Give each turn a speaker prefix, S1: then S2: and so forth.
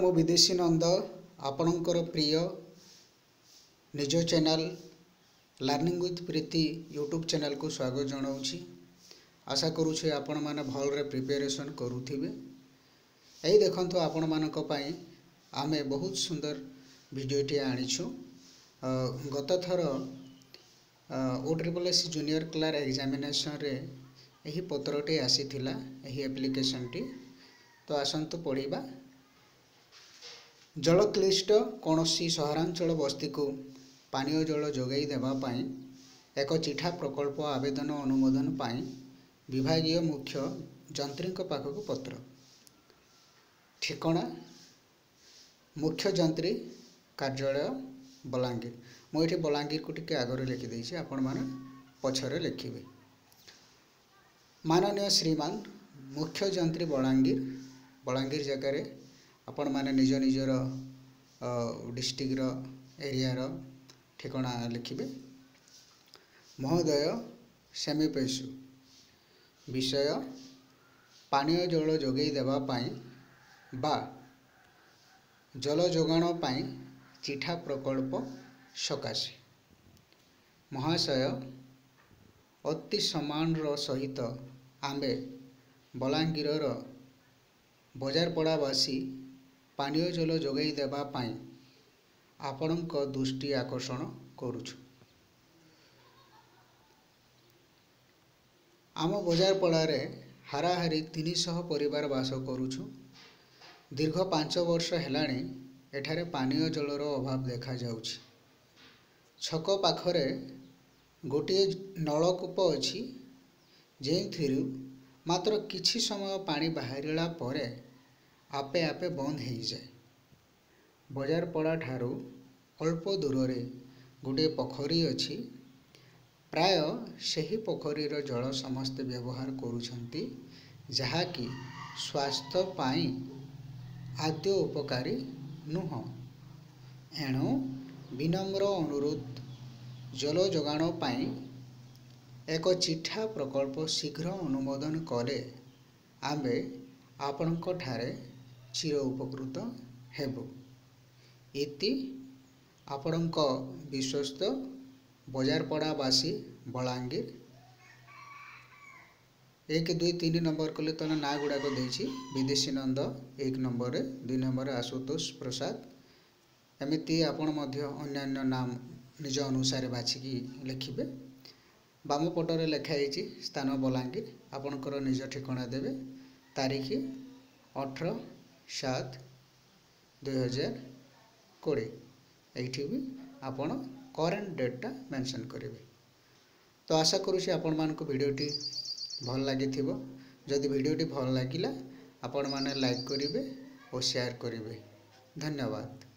S1: मु विदेशी नंद आपणकर प्रिय निज चेल लर्णिंग विथ प्रीति यूट्यूब चेल को स्वागत जनाऊँ आशा करूँ आपण मैंने भल्द प्रिपेरेसन करुवे यही देखत आपण मानी आम बहुत सुंदर भिडटे आनीचु गत थर ओ triple S junior clerk examination पत्रटी आसी एप्लिकेसन टी तो आसतु पढ़वा ଜଳକ୍ଲିଷ୍ଟ କୌଣସି ସହରାଞ୍ଚଳ ବସ୍ତିକୁ ପାନୀୟ ଜଳ ଯୋଗାଇ ଦେବା ପାଇଁ ଏକ ଚିଠା ପ୍ରକଳ୍ପ ଆବେଦନ ଅନୁମୋଦନ ପାଇଁ ବିଭାଗୀୟ ମୁଖ୍ୟ ଯନ୍ତ୍ରୀଙ୍କ ପାଖକୁ ପତ୍ର ଠିକଣା ମୁଖ୍ୟ ଯନ୍ତ୍ରୀ କାର୍ଯ୍ୟାଳୟ ବଲାଙ୍ଗୀର ମୁଁ ଏଠି ବଲାଙ୍ଗୀରକୁ ଟିକେ ଆଗରେ ଲେଖିଦେଇଛି ଆପଣମାନେ ପଛରେ ଲେଖିବେ ମାନନୀୟ ଶ୍ରୀମାନ ମୁଖ୍ୟ ଯନ୍ତ୍ରୀ ବଲାଙ୍ଗୀର ବଲାଙ୍ଗୀର ଜାଗାରେ ଆପଣମାନେ ନିଜ ନିଜର ଡିଷ୍ଟ୍ରିକ୍ଟର ଏରିଆର ଠିକଣା ଲେଖିବେ ମହୋଦୟ ସେମିପେସୁ ବିଷୟ ପାନୀୟ ଜଳ ଯୋଗାଇ ଦେବା ପାଇଁ ବା ଜଳ ଯୋଗାଣ ପାଇଁ ଚିଠା ପ୍ରକଳ୍ପ ସକାଶେ ମହାଶୟ ଅତି ସମ୍ମାନର ସହିତ ଆମ୍ଭେ ବଲାଙ୍ଗୀରର ବଜାରପଡ଼ାବାସୀ ପାନୀୟ ଜଳ ଯୋଗାଇ ଦେବା ପାଇଁ ଆପଣଙ୍କ ଦୃଷ୍ଟି ଆକର୍ଷଣ କରୁଛୁ ଆମ ବଜାରପଡ଼ାରେ ହାରାହାରି ତିନିଶହ ପରିବାର ବାସ କରୁଛୁ ଦୀର୍ଘ ପାଞ୍ଚ ବର୍ଷ ହେଲାଣି ଏଠାରେ ପାନୀୟ ଜଳର ଅଭାବ ଦେଖାଯାଉଛି ଛକ ପାଖରେ ଗୋଟିଏ ନଳକୂପ ଅଛି ଯେଉଁଥିରୁ ମାତ୍ର କିଛି ସମୟ ପାଣି ବାହାରିଲା ପରେ ଆପେ ଆପେ ବନ୍ଦ ହୋଇଯାଏ ବଜାରପଡ଼ାଠାରୁ ଅଳ୍ପ ଦୂରରେ ଗୋଟିଏ ପୋଖରୀ ଅଛି ପ୍ରାୟ ସେହି ପୋଖରୀର ଜଳ ସମସ୍ତେ ବ୍ୟବହାର କରୁଛନ୍ତି ଯାହାକି ସ୍ୱାସ୍ଥ୍ୟ ପାଇଁ ଆଦ୍ୟ ଉପକାରୀ ନୁହଁ ଏଣୁ ବିନମ୍ର ଅନୁରୋଧ ଜଳ ଯୋଗାଣ ପାଇଁ ଏକ ଚିଠା ପ୍ରକଳ୍ପ ଶୀଘ୍ର ଅନୁମୋଦନ କଲେ ଆମେ ଆପଣଙ୍କଠାରେ ଚିର ଉପକୃତ ହେବ ଇତି ଆପଣଙ୍କ ବିଶ୍ୱସ୍ତ ବଜାରପଡ଼ାବାସୀ ବଲାଙ୍ଗୀର ଏକ ଦୁଇ ତିନି ନମ୍ବର କଲେ ତନ ନାଁ ଗୁଡ଼ାକ ଦେଇଛି ବିଦେଶୀ ନନ୍ଦ ଏକ ନମ୍ବରରେ ଦୁଇ ନମ୍ବରରେ ଆଶୁତୋଷ ପ୍ରସାଦ ଏମିତି ଆପଣ ମଧ୍ୟ ଅନ୍ୟାନ୍ୟ ନାମ ନିଜ ଅନୁସାରେ ବାଛିକି ଲେଖିବେ ବାମ ପଟରେ ଲେଖା ହେଇଛି ସ୍ଥାନ ବଲାଙ୍ଗୀର ଆପଣଙ୍କର ନିଜ ଠିକଣା ଦେବେ ତାରିଖ ଅଠର সাত ଦୁଇ ହଜାର କୋଡ଼ିଏ ଏଇଠି ବି ଆପଣ କରେଣ୍ଟ ଡେଟ୍ଟା ମେନସନ୍ କରିବେ ତ ଆଶା କରୁଛି ଆପଣମାନଙ୍କୁ ଭିଡ଼ିଓଟି ଭଲ ଲାଗିଥିବ ଯଦି ଭିଡ଼ିଓଟି ଭଲ ଲାଗିଲା ଆପଣମାନେ ଲାଇକ୍ କରିବେ ଓ ସେୟାର କରିବେ ଧନ୍ୟବାଦ